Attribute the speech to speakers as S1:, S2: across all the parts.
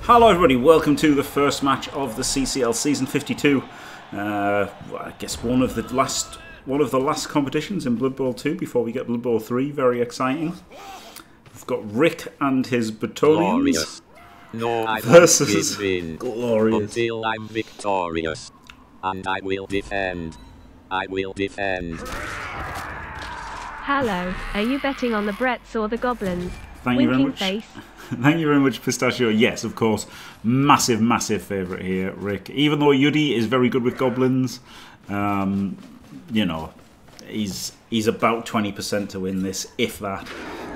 S1: Hello everybody, welcome to the first match of the CCL Season 52. Uh, I guess one of the last one of the last competitions in Blood Bowl 2 before we get Blood Bowl 3, very exciting. We've got Rick and his Bretonnians
S2: Glorious. No,
S1: versus
S2: won't in
S1: Glorious.
S2: until I'm victorious. And I will defend. I will defend.
S3: Hello, are you betting on the Bretts or the Goblins?
S1: Thank you very much.
S3: face.
S1: Thank you very much, Pistachio. Yes, of course. Massive, massive favourite here, Rick. Even though Yudi is very good with goblins, um, you know, he's he's about 20% to win this, if that.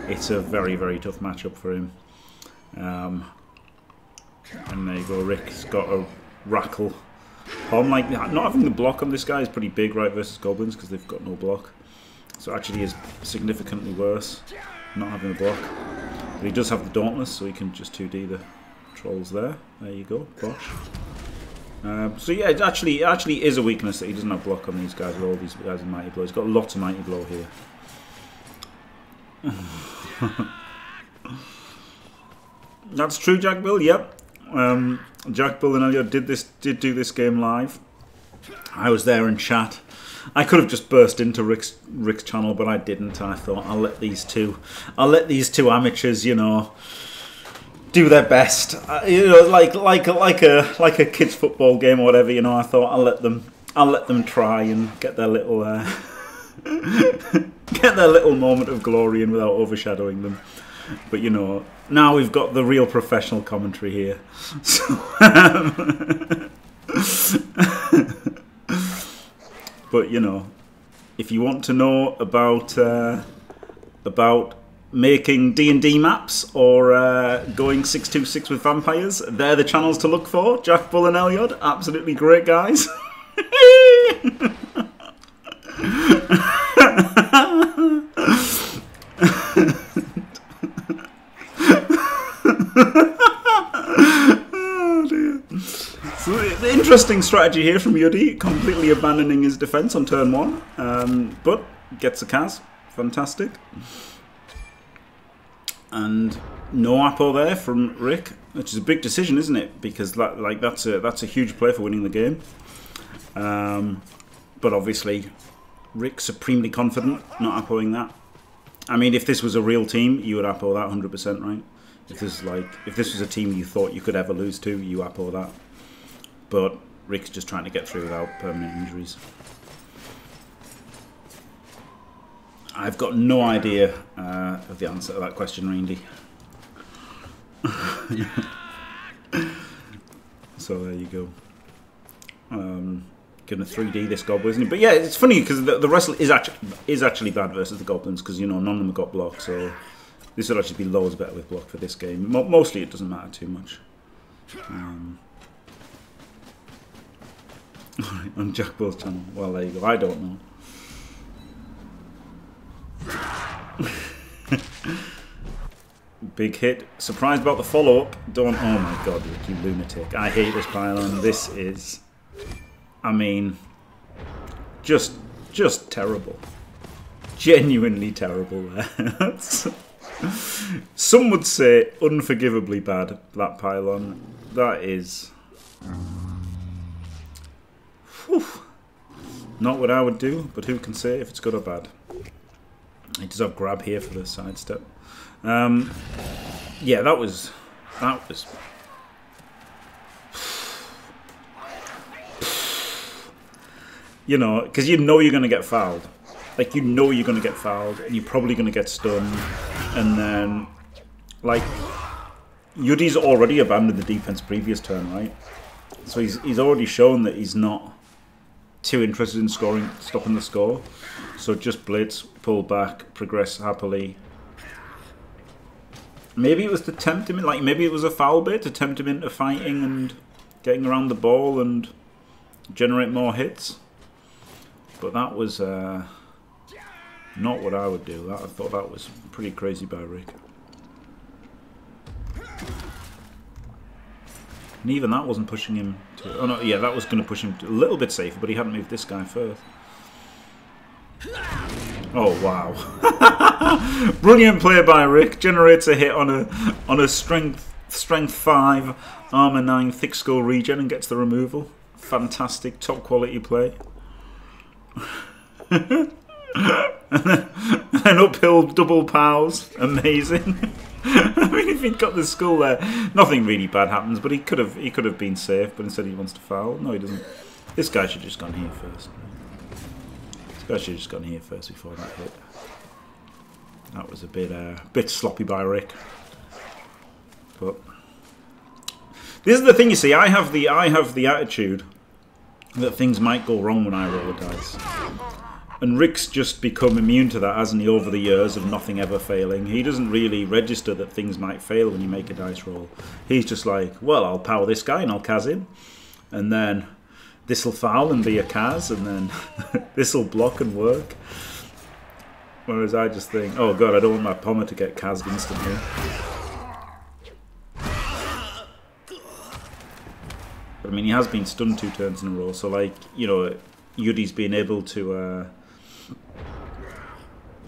S1: It's a very, very tough matchup for him. Um, and there you go, Rick's got a rackle. Home like not having the block on this guy is pretty big, right, versus goblins because they've got no block. So actually is significantly worse not having a block. But he does have the Dauntless, so he can just 2D the trolls there. There you go, bosh. Um, so yeah, it actually it actually is a weakness that he doesn't have block on these guys with all these guys in Mighty Blow. He's got lots of Mighty Blow here. That's true, Jack Bill. Yep, um, Jack Bill and Elliot did this did do this game live. I was there in chat. I could have just burst into Rick's Rick's channel, but I didn't. I thought I'll let these two, I'll let these two amateurs, you know, do their best. Uh, you know, like like like a like a kids football game or whatever. You know, I thought I'll let them, I'll let them try and get their little, uh, get their little moment of glory in without overshadowing them. But you know, now we've got the real professional commentary here. So, but you know, if you want to know about uh, about making D and D maps or uh, going six two six with vampires, they're the channels to look for. Jack Bull and Elyod, absolutely great guys. oh dear. So the interesting strategy here from Yudi, completely abandoning his defense on turn one, um, but gets a cas, fantastic. And no Apple there from Rick, which is a big decision, isn't it? Because that, like that's a that's a huge play for winning the game. Um, but obviously, Rick supremely confident, not appling that. I mean, if this was a real team, you would apple that 100%, right? If this is like if this was a team you thought you could ever lose to, you apple that but Rick's just trying to get through without permanent injuries. I've got no idea uh, of the answer to that question, Randy. so there you go. Um, gonna 3D this goblin, isn't it? But yeah, it's funny because the, the wrestle is actually is actually bad versus the goblins because you know none of them got block, so this would actually be loads better with block for this game. Mo mostly, it doesn't matter too much. Um, on Jack Bull's channel. Well, there you go. I don't know. Big hit. Surprised about the follow up. Don't. Oh my god, you lunatic. I hate this pile on. This is. I mean. Just. Just terrible. Genuinely terrible there. Some would say unforgivably bad, that pile on. That is. Whew. Not what I would do, but who can say if it's good or bad? He does have grab here for the sidestep. Um, yeah, that was that was. You know, because you know you're going to get fouled. Like you know you're going to get fouled, and you're probably going to get stunned, and then like Yudi's already abandoned the defense previous turn, right? So he's he's already shown that he's not too interested in scoring, stopping the score. So just blitz, pull back, progress happily. Maybe it was to tempt him, like maybe it was a foul bit to tempt him into fighting and getting around the ball and generate more hits. But that was uh, not what I would do. I thought that was pretty crazy by Rick. And even that wasn't pushing him to... Oh no, yeah, that was going to push him a little bit safer, but he hadn't moved this guy first. Oh wow! Brilliant play by Rick. Generates a hit on a on a strength strength 5, armor 9, thick skull regen and gets the removal. Fantastic, top quality play. and uphill double pows, amazing. I mean, if he'd got the school there, nothing really bad happens. But he could have, he could have been safe. But instead, he wants to foul. No, he doesn't. This guy should have just gone here first. This guy should have just gone here first before that hit. That was a bit, uh, bit sloppy by Rick. But this is the thing you see. I have the, I have the attitude that things might go wrong when I roll a dice. And Rick's just become immune to that, hasn't he, over the years of nothing ever failing. He doesn't really register that things might fail when you make a dice roll. He's just like, well, I'll power this guy and I'll cas him. And then this'll foul and be a cas, and then this'll block and work. Whereas I just think, oh god, I don't want my Pommer to get Kazed instantly. But I mean, he has been stunned two turns in a row, so like, you know, Yudi's been able to... Uh,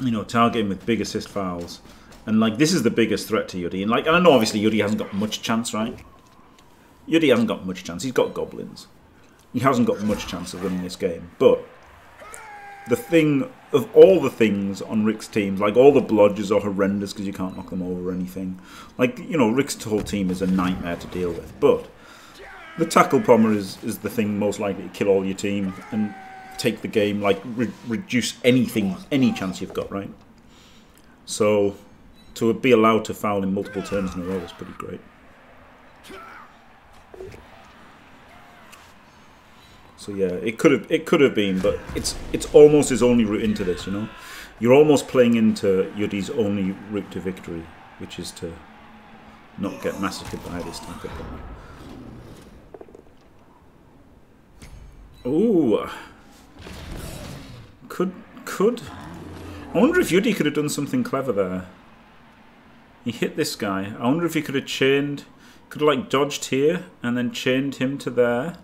S1: you know, target him with big assist fouls. And like this is the biggest threat to Yudi. And like and I know obviously Yudi hasn't got much chance, right? Yudi hasn't got much chance. He's got goblins. He hasn't got much chance of winning this game. But the thing of all the things on Rick's teams, like all the blodges are horrendous because you can't knock them over or anything. Like, you know, Rick's whole team is a nightmare to deal with. But the tackle pommer is, is the thing most likely to kill all your team. And take the game, like re reduce anything, any chance you've got, right? So to be allowed to foul in multiple turns in a row is pretty great. So yeah, it could have it could have been, but it's it's almost his only route into this. You know, you're almost playing into Yudi's only route to victory, which is to not get massacred by this type of bomber. Ooh. Could, could... I wonder if Yudi could have done something clever there. He hit this guy. I wonder if he could have chained... Could have, like, dodged here and then chained him to there.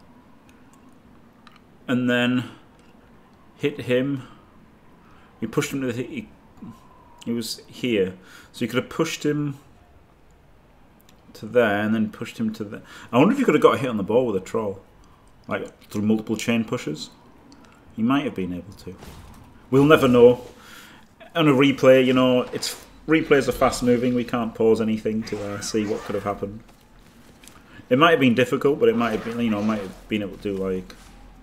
S1: And then hit him. He pushed him to the... He, he was here. So you could have pushed him to there and then pushed him to there. I wonder if you could have got a hit on the ball with a troll. Like, through multiple chain pushes. He might have been able to. We'll never know. On a replay, you know, it's replays are fast moving. We can't pause anything to uh, see what could have happened. It might have been difficult, but it might have been, you know, might have been able to do like,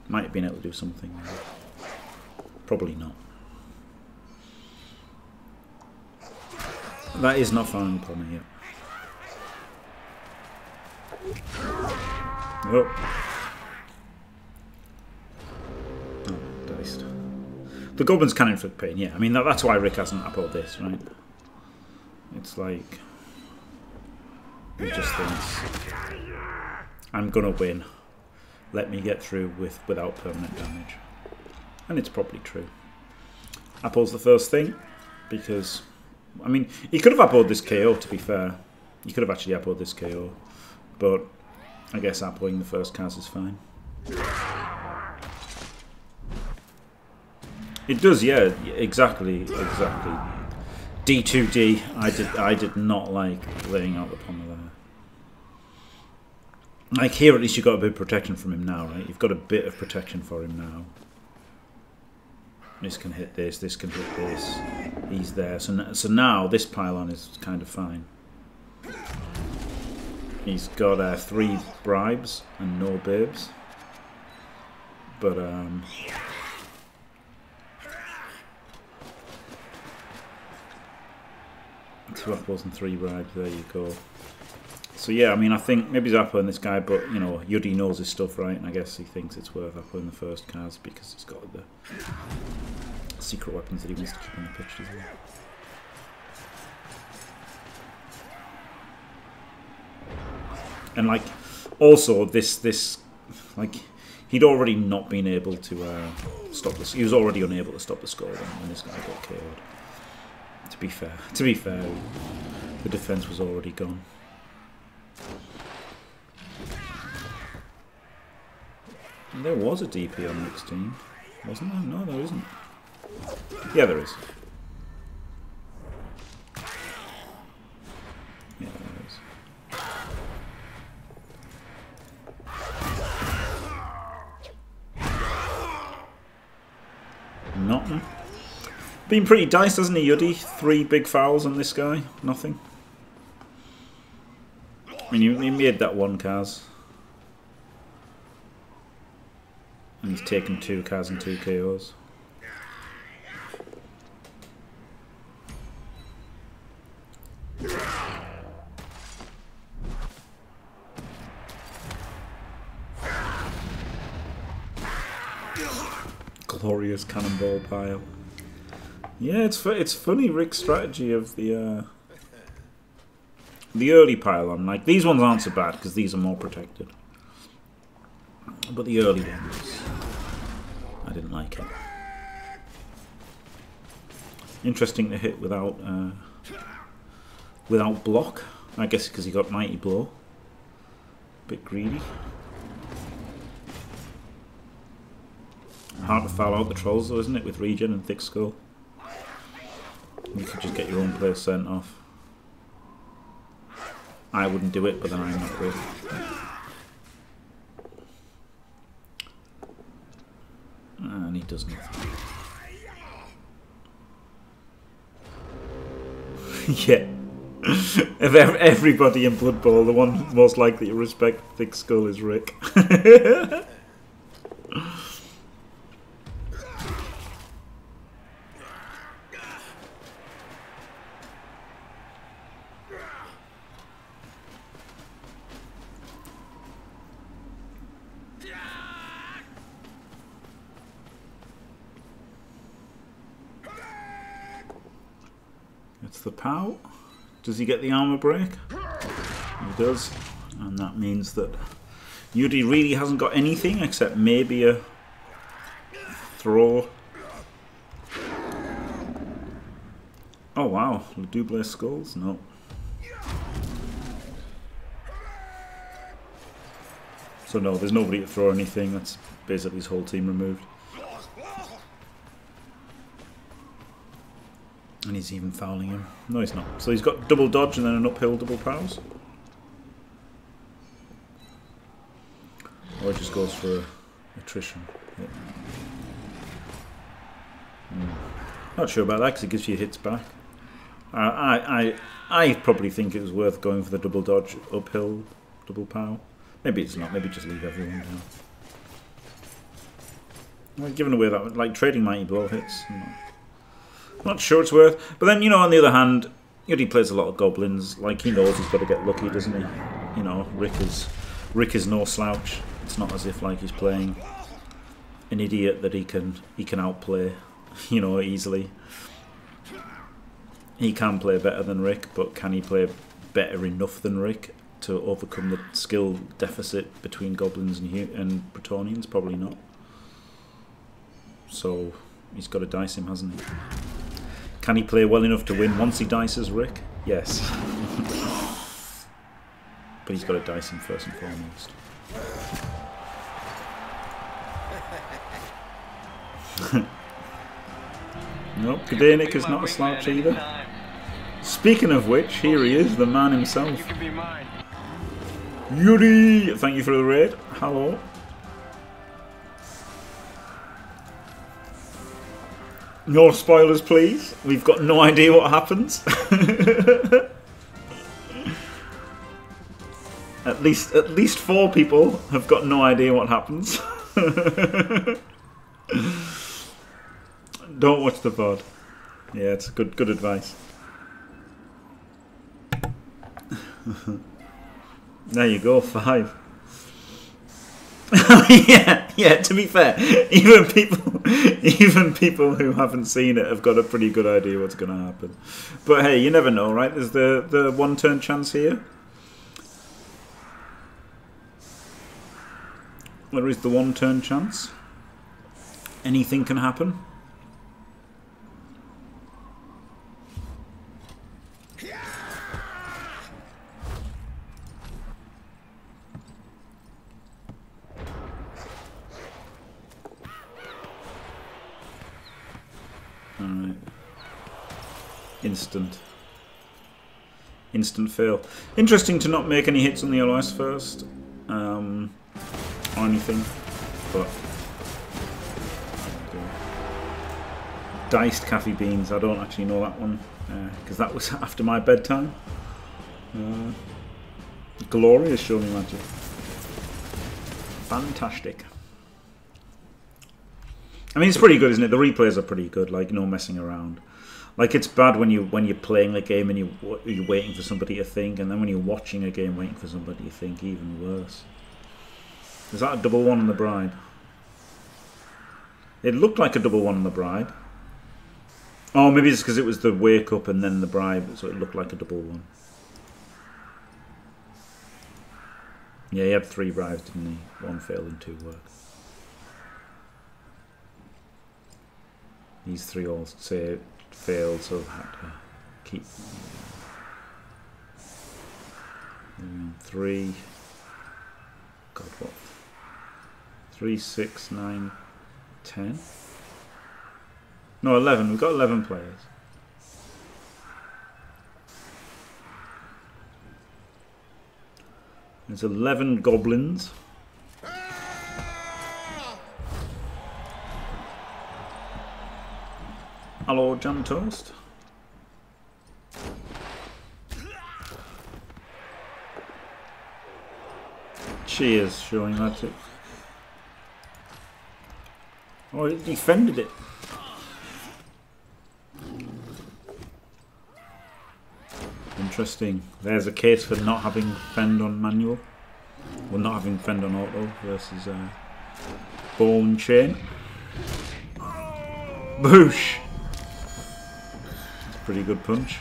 S1: might have been able to do something. Probably not. That is not upon me yet. Oh. The Goblins can inflict pain, yeah. I mean, that, that's why Rick hasn't uploaded this, right? It's like... He just thinks... I'm gonna win. Let me get through with without permanent damage. And it's probably true. Apple's the first thing, because... I mean, he could have uploaded this KO, to be fair. He could have actually uploaded this KO. But I guess appling the first cast is fine. It does, yeah, exactly, exactly. D2D, I did, I did not like laying out the pommer there. Like here, at least you've got a bit of protection from him now, right? You've got a bit of protection for him now. This can hit this, this can hit this. He's there. So, so now this pile on is kind of fine. He's got uh, three bribes and no bibs. But, um... Two apples and three bribes, there you go. So yeah, I mean, I think maybe he's appling this guy, but, you know, Yudi knows his stuff, right? And I guess he thinks it's worth appling the first cards because he's got the secret weapons that he wants to keep on the pitch well. And, like, also, this, this, like, he'd already not been able to uh, stop this. He was already unable to stop the score when this guy got KO'd be fair. To be fair, the defence was already gone. There was a DP on Nick's team, wasn't there? No, there isn't. Yeah, there is. Been pretty diced, hasn't he, Yudi? Three big fouls on this guy. Nothing. I mean, he made that one, cas. And he's taken two cas and two KOs. Glorious cannonball pile. Yeah, it's it's funny Rick's strategy of the uh, the early pile on. Like these ones aren't so bad because these are more protected, but the early ones, I didn't like it. Interesting to hit without uh, without block. I guess because he got mighty blow. Bit greedy. Hard to foul out the trolls though, isn't it? With regen and thick skull. You could just get your own player sent off. I wouldn't do it, but then I'm not good. Ah, and he does nothing. yeah. Of everybody in Blood Bowl, the one most likely to respect Thick Skull is Rick. It's the POW. Does he get the armor break? He does. And that means that Yudi really hasn't got anything except maybe a throw. Oh wow, double skulls? No. So no, there's nobody to throw anything. That's basically his whole team removed. He's even fouling him. No, he's not. So he's got double dodge and then an uphill double powers. Or he just goes for attrition. Hmm. Not sure about that because it gives you hits back. Uh, I, I, I probably think it was worth going for the double dodge uphill double pow. Maybe it's not. Maybe just leave everyone down. Well, giving away that, like trading mighty blow hits. Not sure it's worth. But then, you know, on the other hand, Yudi plays a lot of goblins. Like, he knows he's got to get lucky, doesn't he? You know, Rick is Rick is no slouch. It's not as if, like, he's playing an idiot that he can he can outplay, you know, easily. He can play better than Rick, but can he play better enough than Rick to overcome the skill deficit between goblins and and Bretonnians? Probably not. So he's got to dice him, hasn't he? Can he play well enough to win once he dices Rick? Yes. but he's got to dice him first and foremost. nope, Gdanik is not a slouch either. Speaking of which, here he is, the man himself.
S4: You can be mine.
S1: Yuri! Thank you for the raid. Hello. No spoilers, please. We've got no idea what happens. at least, at least four people have got no idea what happens. Don't watch the pod. Yeah, it's good, good advice. there you go, five. yeah, yeah. To be fair, even people, even people who haven't seen it have got a pretty good idea what's going to happen. But hey, you never know, right? There's the the one turn chance here. There is the one turn chance. Anything can happen. Instant. Instant fail. Interesting to not make any hits on the LOS first. Um, or anything. But. Diced Coffee Beans. I don't actually know that one because that was after my bedtime. Uh, glorious Show Me Magic. Fantastic. I mean, it's pretty good, isn't it? The replays are pretty good. Like no messing around. Like it's bad when you when you're playing a game and you you're waiting for somebody to think, and then when you're watching a game waiting for somebody to think, even worse. Is that a double one on the bribe? It looked like a double one on the bribe. Oh, maybe it's because it was the wake up and then the bribe, so it looked like a double one. Yeah, he had three bribes, didn't he? One failed and two worked. These three all say failed, so had to keep three. God, what? Three, six, nine, ten. No, eleven. We've got eleven players. There's eleven goblins. Hello, Jam Toast. Cheers, showing that it. Oh, it defended it. Interesting. There's a case for not having fend on manual. Well, not having fend on auto versus uh, ball and chain. Boosh! Pretty good punch.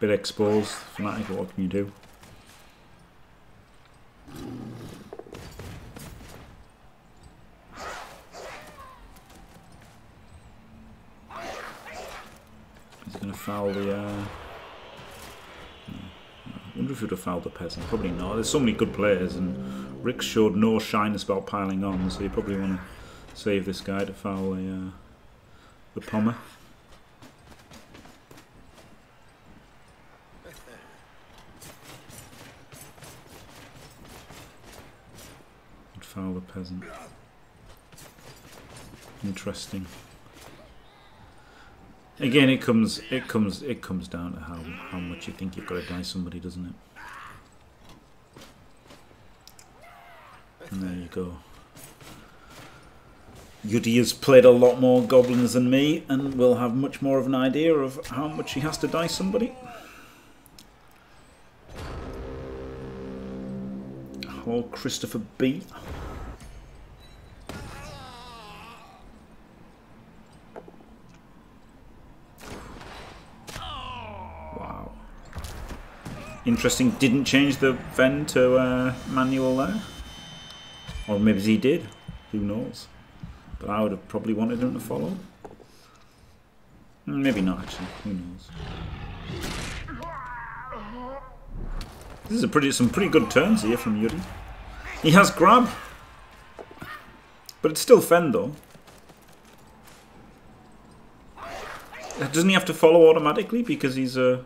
S1: Bit exposed, Fanatic, what can you do? He's going to foul the... Uh... I wonder if he would have fouled the peasant. Probably not. There's so many good players, and Rick showed no shyness about piling on, so you probably want to save this guy to foul the, uh, the pommer. And foul the peasant. Interesting. Again, it comes, it comes, it comes down to how how much you think you've got to die somebody, doesn't it? And there you go. Yudi has played a lot more goblins than me and will have much more of an idea of how much he has to die somebody. Hello, Christopher B. Wow. Interesting, didn't change the fend to uh, manual there. Or maybe he did. Who knows? But I would have probably wanted him to follow. Mm, maybe not, actually. Who knows? This is a pretty some pretty good turns here from Yudi. He has grab. But it's still fend though. Doesn't he have to follow automatically because he's a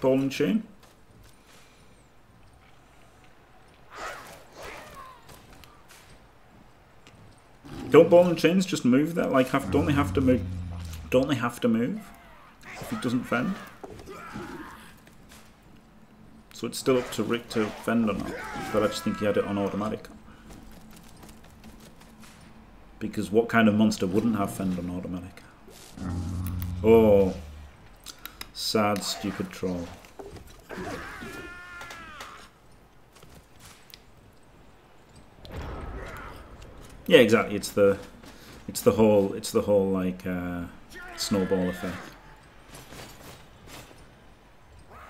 S1: ball and chain? Don't ball and chains just move there? Like, have, don't they have to move? Don't they have to move if he doesn't fend? So it's still up to Rick to fend or not. But I just think he had it on automatic. Because what kind of monster wouldn't have fend on automatic? Oh, sad, stupid troll. Yeah, exactly. It's the it's the whole it's the whole like uh, snowball effect.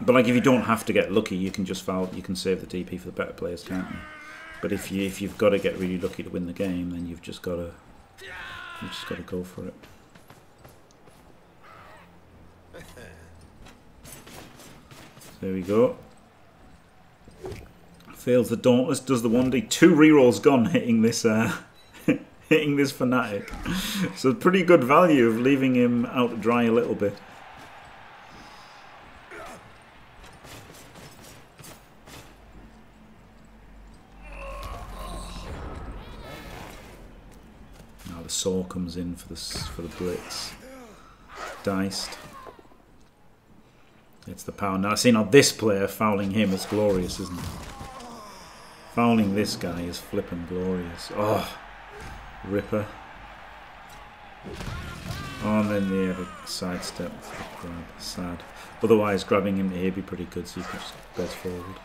S1: But like if you don't have to get lucky, you can just foul. You can save the DP for the better players, can't you? But if you if you've got to get really lucky to win the game, then you've just got to you just got to go for it. There we go. Fails the Dauntless, does the 1D. Two rerolls gone hitting this uh, hitting this Fanatic. So pretty good value of leaving him out dry a little bit. Now the saw comes in for the for the blitz. Diced. It's the power. Now, see, now this player fouling him is glorious, isn't it? Fouling this guy is flippin' glorious. Oh, Ripper. Oh, and then the other sidestep grab. Sad. Otherwise, grabbing him here would be pretty good, so you could just best forward.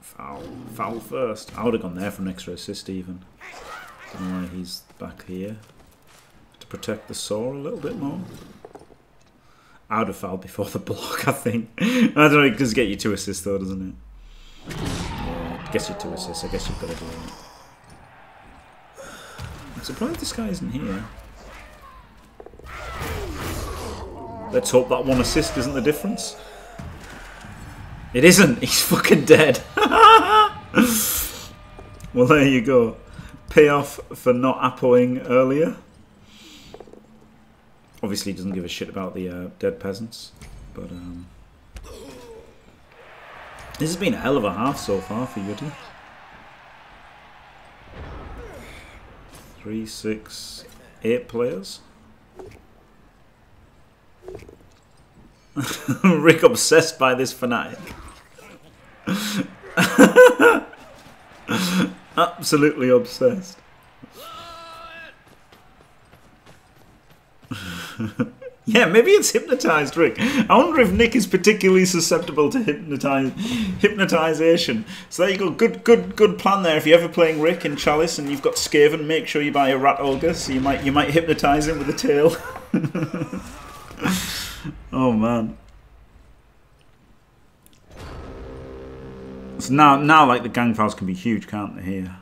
S1: Foul. Foul first. I would have gone there for an extra assist even. Don't know why he's back here. To protect the saw a little bit more. I would have fouled before the block, I think. I don't know, it does get you two assists though, doesn't it? Gets you two assists. I guess you've got to do it. I'm surprised this guy isn't here. Let's hope that one assist isn't the difference. It isn't. He's fucking dead. well, there you go. Payoff for not appoing earlier. Obviously, he doesn't give a shit about the uh, dead peasants. But um, this has been a hell of a half so far for Yudi. Three, six, eight players. Rick obsessed by this fanatic. Absolutely obsessed. yeah, maybe it's hypnotized Rick. I wonder if Nick is particularly susceptible to hypnotize hypnotization. So there you go. Good, good, good plan there. If you're ever playing Rick in Chalice and you've got Skaven, make sure you buy a Rat Ogre, so you might you might hypnotize him with a tail. oh man. So now, now, like the gang files can be huge, can't they? Here.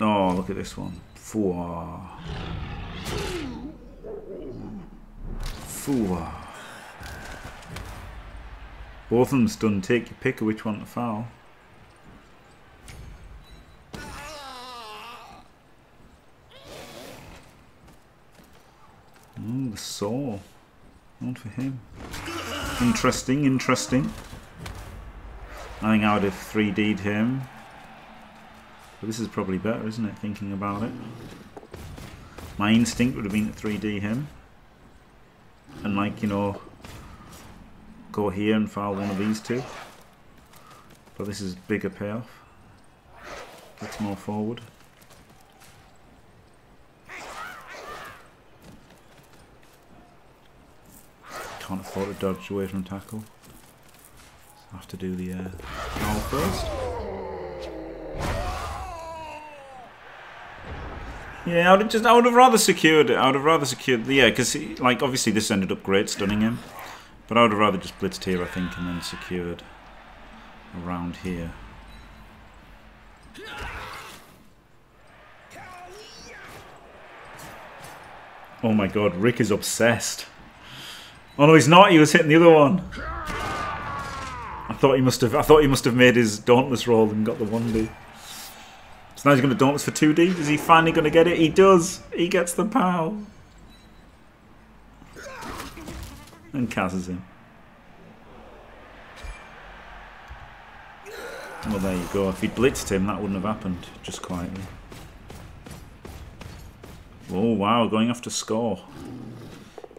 S1: Oh, look at this one. Fua. Fua. Both of them's done. Take your pick of which one to foul. Oh, the saw. Not for him. Interesting, interesting. I think I would have 3D'd him. But this is probably better, isn't it, thinking about it? My instinct would have been to 3D him. And like, you know, go here and foul one of these two. But this is bigger payoff. Gets more forward. Can't afford to dodge away from tackle. So I have to do the uh, first. Yeah, I would have just I would have rather secured it. I would have rather secured the yeah, because like obviously this ended up great stunning him, but I would have rather just blitzed here I think and then secured around here. Oh my god, Rick is obsessed. Oh no, he's not. He was hitting the other one. I thought he must have. I thought he must have made his dauntless roll and got the one D. So now he's going to dauntless for two D. Is he finally going to get it? He does. He gets the pow. And casses him. Well, there you go. If he'd blitzed him, that wouldn't have happened. Just quietly. Oh wow, going after score.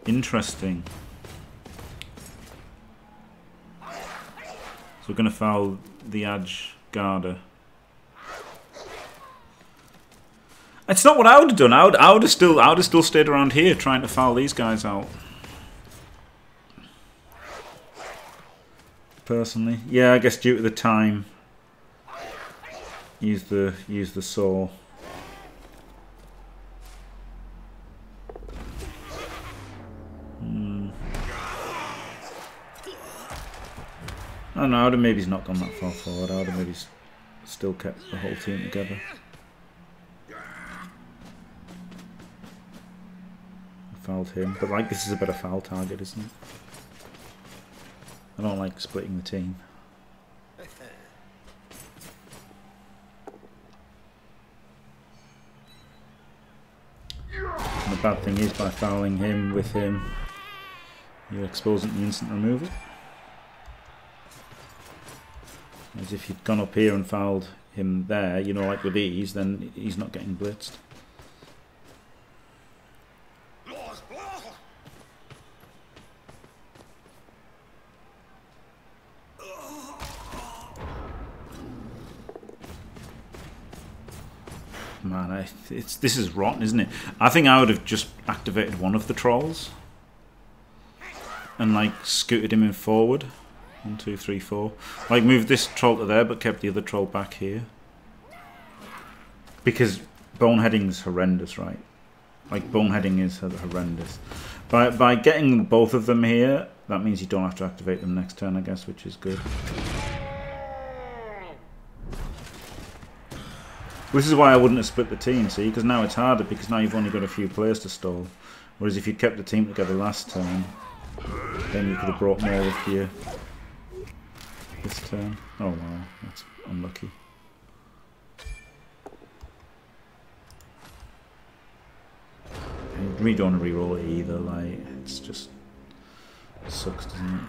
S1: Interesting. So we're going to foul the Edge Garda. It's not what I would have done. I would, I would have still, I would have still stayed around here trying to foul these guys out. Personally, yeah, I guess due to the time, use the use the saw. Hmm. I don't know, I would have maybe not gone that far forward. I would have maybe still kept the whole team together. Fouled him, but like this is a better foul target, isn't it? I don't like splitting the team. And the bad thing is by fouling him with him, you're exposing the instant removal. As if you'd gone up here and fouled him there, you know, like with these, then he's not getting blitzed. Man, I, it's this is rotten, isn't it? I think I would have just activated one of the trolls and like scooted him in forward. One, two, three, four. Like moved this troll to there, but kept the other troll back here. Because boneheading's horrendous, right? Like boneheading is horrendous. By by getting both of them here, that means you don't have to activate them next turn, I guess, which is good. This is why I wouldn't have split the team, see? Because now it's harder, because now you've only got a few players to stall. Whereas if you kept the team together last turn, then you could have brought more with you this turn. Oh wow, that's unlucky. You really don't want to re-roll it either, like, it's just it sucks, doesn't it?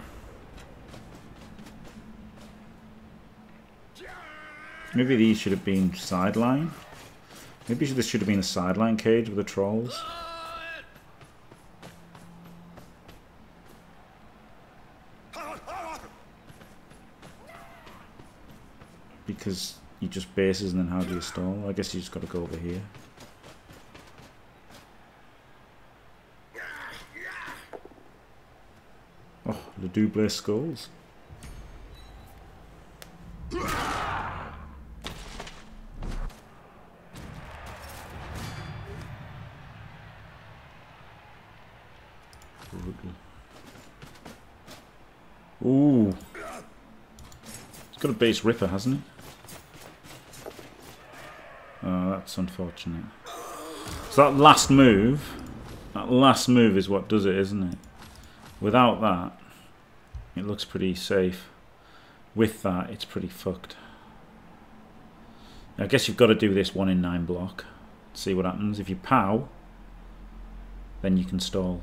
S1: Maybe these should have been sideline. Maybe this should have been a sideline cage with the trolls. Because you just bases and then how do you stall? I guess you just got to go over here. Oh, the double skulls. Base ripper, hasn't he? Oh, that's unfortunate. So that last move, that last move is what does it, isn't it? Without that, it looks pretty safe. With that, it's pretty fucked. I guess you've got to do this one in nine block. See what happens. If you pow, then you can stall.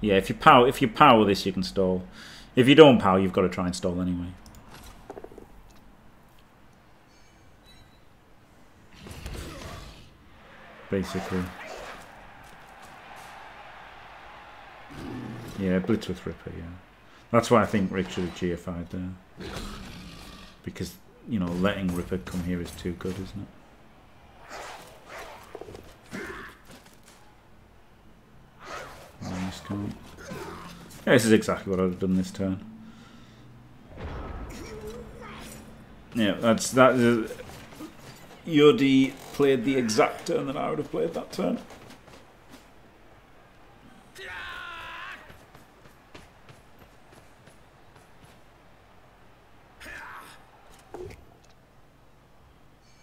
S1: Yeah, if you pow, if you power this, you can stall. If you don't power, you've got to try and stall anyway. Basically. Yeah, Blitz with Ripper, yeah. That's why I think Rick should have GFI'd there. Uh, because, you know, letting Ripper come here is too good, isn't it? Yeah, this is exactly what I'd have done this turn. Yeah, that's that. Is, Yudi played the exact turn that I would have played that turn.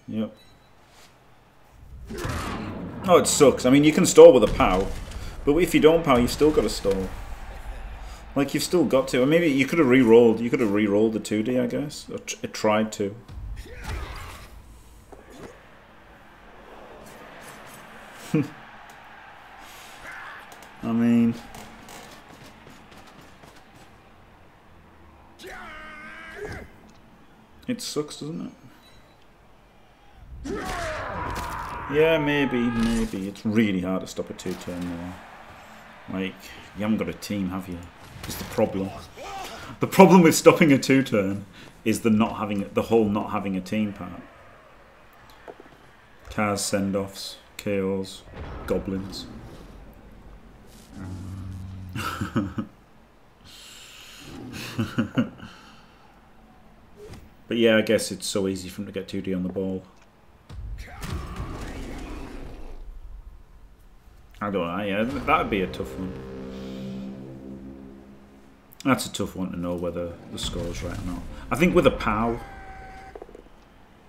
S1: Yep. Oh, it sucks. I mean, you can stall with a POW, but if you don't POW, you've still got to stall. Like, you've still got to. Or maybe you could have re-rolled. You could have re-rolled the 2D, I guess. Or it tried to. I mean... It sucks, doesn't it? Yeah, maybe, maybe. It's really hard to stop a two-turn there. Like, you haven't got a team, have you? is the problem. The problem with stopping a two turn is the not having the whole not having a team part. cas send KOs, goblins. but yeah, I guess it's so easy for him to get 2D on the ball. I don't know, yeah, that would be a tough one. That's a tough one to know whether the score's right or not. I think with a POW,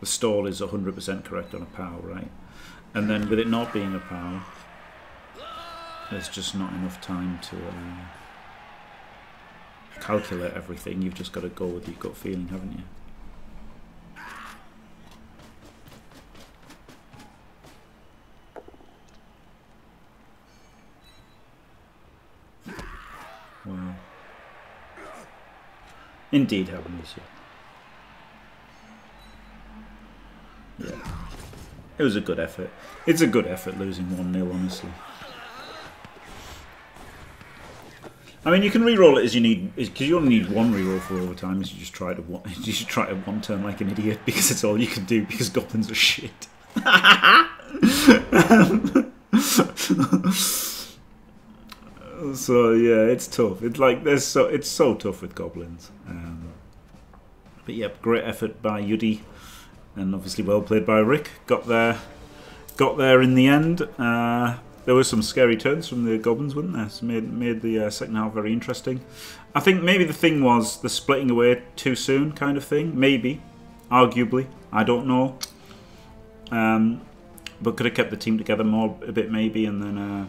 S1: the stall is 100% correct on a POW, right? And then with it not being a power, there's just not enough time to uh, calculate everything. You've just got to go with your gut feeling, haven't you? Indeed, Helvetia. It was a good effort. It's a good effort losing one 0 honestly. I mean, you can re-roll it as you need, because you only need one re-roll for overtime. Is you just try to one, you should try to one turn like an idiot because it's all you can do because goblins are shit. so yeah, it's tough. It's like there's so it's so tough with goblins. Um, but yeah, great effort by Yudi, and obviously well played by Rick. Got there, got there in the end. Uh, there were some scary turns from the goblins, weren't there? So made made the uh, second half very interesting. I think maybe the thing was the splitting away too soon, kind of thing. Maybe, arguably, I don't know. Um, but could have kept the team together more a bit, maybe, and then uh,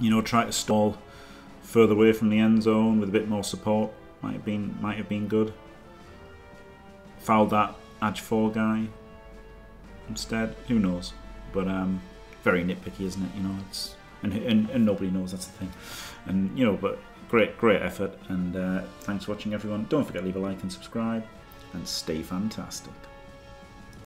S1: you know try to stall further away from the end zone with a bit more support. Might have been might have been good. Fouled that Edge four guy instead. Who knows? But um, very nitpicky, isn't it? You know, it's and, and and nobody knows that's the thing. And you know, but great great effort. And uh, thanks for watching, everyone. Don't forget to leave a like and subscribe, and stay fantastic.